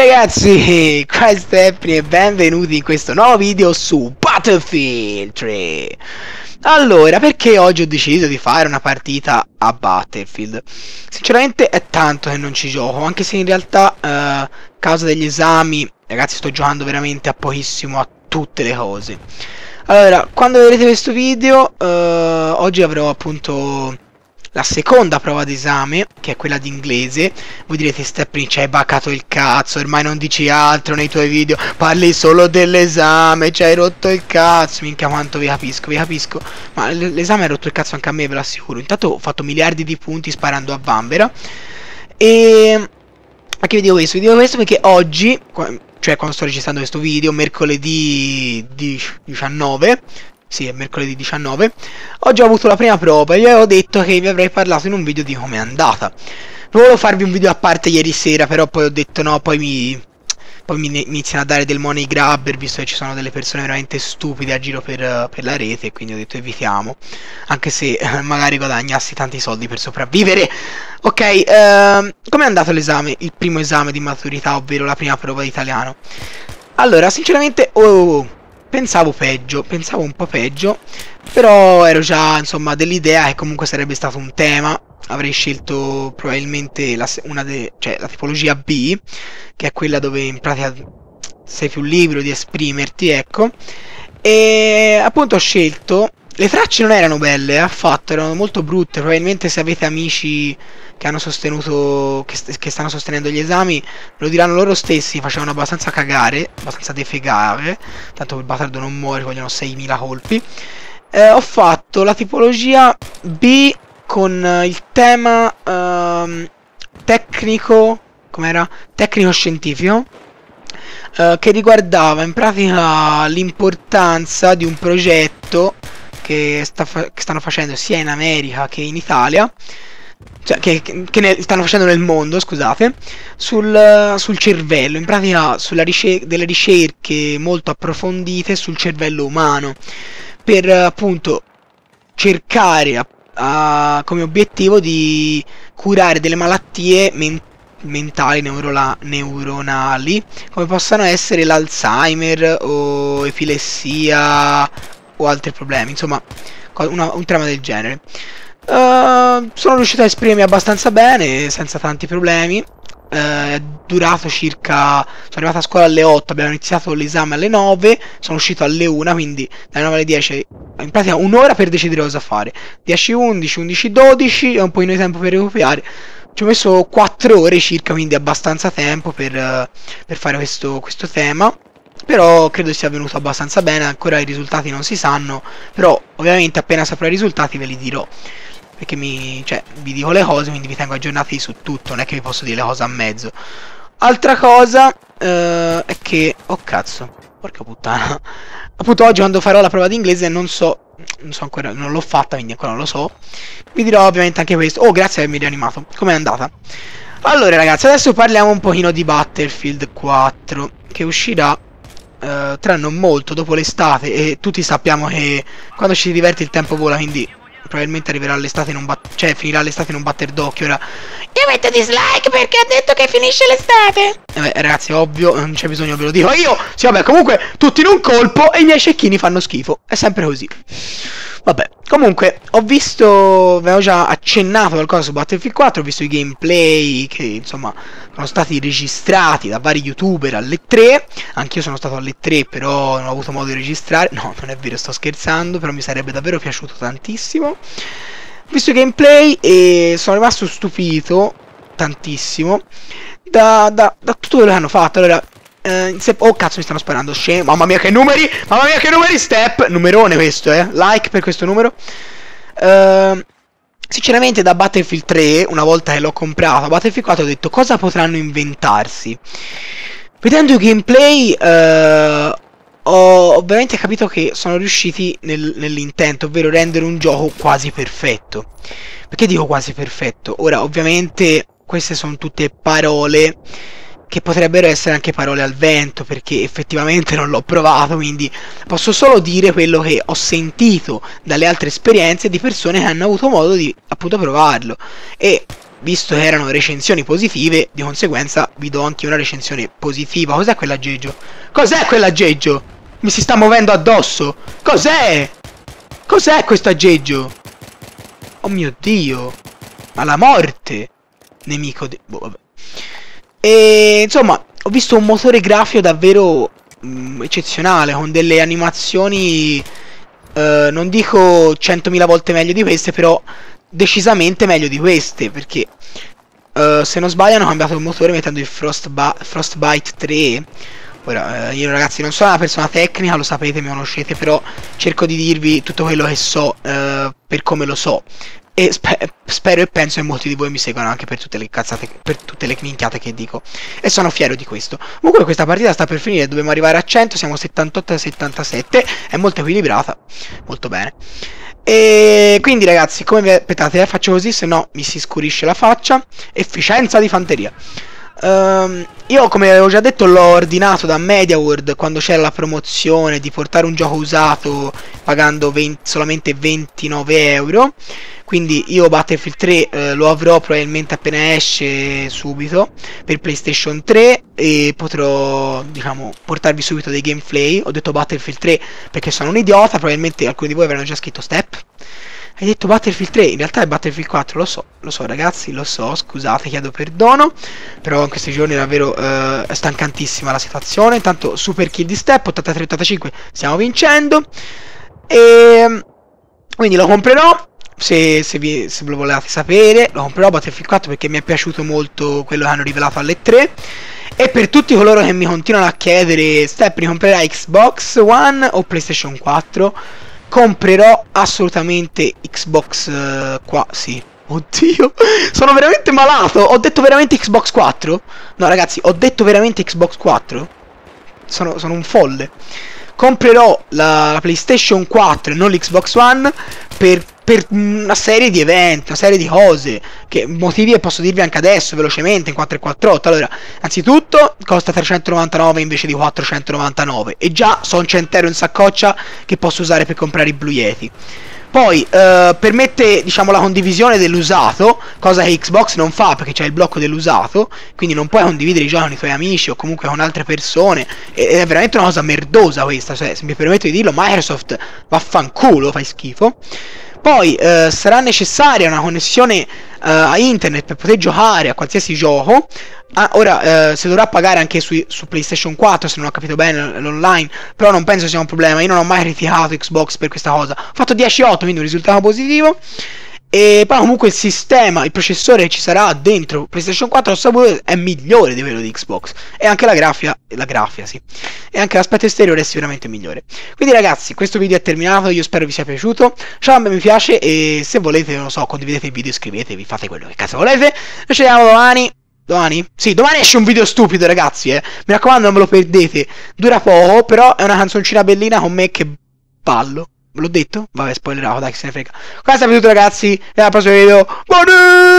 ragazzi, qua è Stefani e benvenuti in questo nuovo video su Battlefield 3 Allora, perché oggi ho deciso di fare una partita a Battlefield? Sinceramente è tanto che non ci gioco, anche se in realtà, eh, a causa degli esami, ragazzi sto giocando veramente a pochissimo a tutte le cose Allora, quando vedrete questo video, eh, oggi avrò appunto la seconda prova d'esame, che è quella di inglese, voi direte Stepney ci hai baccato il cazzo, ormai non dici altro nei tuoi video, parli solo dell'esame, ci hai rotto il cazzo, minchia quanto vi capisco, vi capisco, ma l'esame ha rotto il cazzo anche a me, ve lo assicuro, intanto ho fatto miliardi di punti sparando a Vanvera, e... A che vi dico questo? Vi dico questo perché oggi, cioè quando sto registrando questo video, mercoledì 19, sì, è mercoledì 19. Oggi ho avuto la prima prova e io avevo detto che vi avrei parlato in un video di come è andata. Volevo farvi un video a parte ieri sera, però poi ho detto no, poi mi, poi mi iniziano a dare del money grabber, visto che ci sono delle persone veramente stupide a giro per, per la rete, quindi ho detto evitiamo. Anche se eh, magari guadagnassi tanti soldi per sopravvivere. Ok, ehm, com'è andato l'esame, il primo esame di maturità, ovvero la prima prova di italiano? Allora, sinceramente... Oh, oh, oh pensavo peggio, pensavo un po' peggio, però ero già insomma dell'idea che comunque sarebbe stato un tema, avrei scelto probabilmente la, cioè, la tipologia B, che è quella dove in pratica sei più libero di esprimerti, ecco, e appunto ho scelto le tracce non erano belle affatto, erano molto brutte. Probabilmente se avete amici che hanno sostenuto, che, st che stanno sostenendo gli esami, lo diranno loro stessi, facevano abbastanza cagare, abbastanza defegare. Tanto quel batardo non muore, vogliono 6.000 colpi. Eh, ho fatto la tipologia B con il tema ehm, tecnico, com'era? Tecnico scientifico. Eh, che riguardava in pratica l'importanza di un progetto che, sta che stanno facendo sia in America che in Italia cioè che, che stanno facendo nel mondo, scusate, sul, sul cervello, in pratica sulla ricer delle ricerche molto approfondite sul cervello umano, per appunto cercare a, a, come obiettivo di curare delle malattie men mentali, neuronali, come possano essere l'Alzheimer o epilessia o altri problemi, insomma, una, un tema del genere. Uh, sono riuscito a esprimermi abbastanza bene, senza tanti problemi. Uh, è durato circa. Sono arrivato a scuola alle 8, abbiamo iniziato l'esame alle 9, sono uscito alle 1, quindi dalle 9 alle 10, in pratica un'ora per decidere cosa fare. 10, 11, 11, 12, e un po' di tempo per recuperare. Ci ho messo 4 ore circa, quindi abbastanza tempo per, uh, per fare questo, questo tema però credo sia venuto abbastanza bene, ancora i risultati non si sanno, però ovviamente appena saprò i risultati ve li dirò, perché mi, cioè, vi dico le cose, quindi vi tengo aggiornati su tutto, non è che vi posso dire le cose a mezzo. Altra cosa eh, è che, oh cazzo, porca puttana, appunto oggi quando farò la prova di inglese non so, non so ancora, non l'ho fatta, quindi ancora non lo so, vi dirò ovviamente anche questo, oh grazie per avermi rianimato, com'è andata? Allora ragazzi, adesso parliamo un pochino di Battlefield 4, che uscirà uh, tra non molto dopo l'estate e tutti sappiamo che quando ci si diverte il tempo vola, quindi probabilmente arriverà l'estate in un bat cioè finirà l'estate in un batter d'occhio ora. Io metto dislike perché ha detto che finisce l'estate. Eh beh ragazzi ovvio non c'è bisogno ve lo dico io. Sì vabbè comunque tutti in un colpo e i miei cecchini fanno schifo. È sempre così. Vabbè, comunque, ho visto, avevo già accennato qualcosa su Battlefield 4, ho visto i gameplay che, insomma, sono stati registrati da vari youtuber alle 3, anch'io sono stato alle 3, però non ho avuto modo di registrare, no, non è vero, sto scherzando, però mi sarebbe davvero piaciuto tantissimo. Ho visto i gameplay e sono rimasto stupito tantissimo da, da, da tutto quello che hanno fatto. Allora, Se... Oh cazzo mi stanno sparando scemo Mamma mia che numeri. Mamma mia che numeri Step. Numerone questo eh. Like per questo numero. Uh, Sinceramente da Battlefield 3 Una volta che l'ho comprato Battlefield 4 ho detto cosa potranno inventarsi? Vedendo i gameplay uh, Ho ovviamente capito che sono riusciti nel, nell'intento Ovvero rendere un gioco quasi perfetto. Perché dico quasi perfetto? Ora ovviamente queste sono tutte parole che potrebbero essere anche parole al vento perché effettivamente non l'ho provato quindi posso solo dire quello che ho sentito dalle altre esperienze di persone che hanno avuto modo di appunto provarlo e visto che erano recensioni positive, di conseguenza vi do anche una recensione positiva. Cos'è quell'aggeggio? Cos'è quell'aggeggio? Mi si sta muovendo addosso. Cos'è? Cos'è questo aggeggio? Oh mio dio. Ma la morte. Nemico di... Boh, vabbè. E insomma, ho visto un motore grafico davvero mh, mm, eccezionale, con delle animazioni... Uh, non dico 100.000 volte meglio di queste, però decisamente meglio di queste, perché uh, se non sbaglio hanno cambiato il motore mettendo il Frostbite 3. Ora, uh, io ragazzi non sono una persona tecnica, lo sapete, mi conoscete, però cerco di dirvi tutto quello che so uh, per come lo so. E spe spero e penso che molti di voi mi seguano anche per tutte le cazzate, per tutte le minchiate che dico. E sono fiero di questo. Comunque questa partita sta per finire, dobbiamo arrivare a 100, siamo 78 e 77, è molto equilibrata, molto bene. E quindi ragazzi, come vi aspettate, eh, faccio così, se no mi si scurisce la faccia. Efficienza di fanteria. Um, io come avevo già detto l'ho ordinato da MediaWorld quando c'era la promozione di portare un gioco usato pagando 20, solamente 29 euro quindi io Battlefield 3 eh, lo avrò probabilmente appena esce subito per PlayStation 3 e potrò diciamo portarvi subito dei gameplay. Ho detto Battlefield 3 perché sono un idiota, probabilmente alcuni di voi avranno già scritto Step. Hai detto Battlefield 3, in realtà è Battlefield 4, lo so, lo so ragazzi, lo so, scusate, chiedo perdono, però in questi giorni davvero eh, è stancantissima la situazione, intanto super kill di step, 83-85, stiamo vincendo, e quindi lo comprerò, se, se, vi, se lo volevate sapere, lo comprerò Battlefield 4 perché mi è piaciuto molto quello che hanno rivelato alle 3. E per tutti coloro che mi continuano a chiedere, Step, comprerà Xbox One o PlayStation 4? Comprerò assolutamente Xbox uh, qua, sì. Oddio, sono veramente malato. Ho detto veramente Xbox 4? No, ragazzi, ho detto veramente Xbox 4? Sono, sono un folle. Comprerò la, la PlayStation 4 e non l'Xbox One per per una serie di eventi, una serie di cose, che motivi e posso dirvi anche adesso, velocemente, in 448. Allora, anzitutto, costa 399 invece di 499, e già sono 100 euro in saccoccia che posso usare per comprare i Blue Yeti. Poi eh, permette diciamo la condivisione dell'usato, cosa che Xbox non fa perché c'è il blocco dell'usato, quindi non puoi condividere i giochi con i tuoi amici o comunque con altre persone. Ed è veramente una cosa merdosa questa, cioè se mi permetto di dirlo, Microsoft vaffanculo, fai schifo. Poi eh, sarà necessaria una connessione eh, a internet per poter giocare a qualsiasi gioco. Ah, ora eh, si dovrà pagare anche su, su, PlayStation 4 se non ho capito bene l'online, però non penso sia un problema. Io non ho mai criticato Xbox per questa cosa. Ho fatto 10-8, quindi un risultato positivo. E poi comunque il sistema, il processore che ci sarà dentro PlayStation 4 saputo, è migliore di quello di Xbox. E anche la grafia, la grafia sì. E anche l'aspetto esteriore è sicuramente migliore. Quindi ragazzi, questo video è terminato, io spero vi sia piaciuto. Lasciate un mi piace e se volete, non lo so, condividete il video, iscrivetevi, fate quello che cazzo volete. Noi ci vediamo domani. Domani? Sì, domani esce un video stupido, ragazzi, eh. Mi raccomando, non me lo perdete. Dura poco, però è una canzoncina bellina con me che ballo. L'ho detto? Vabbè, spoilerato, dai, che se ne frega. Questo è tutto, ragazzi. E alla prossima video. Buone!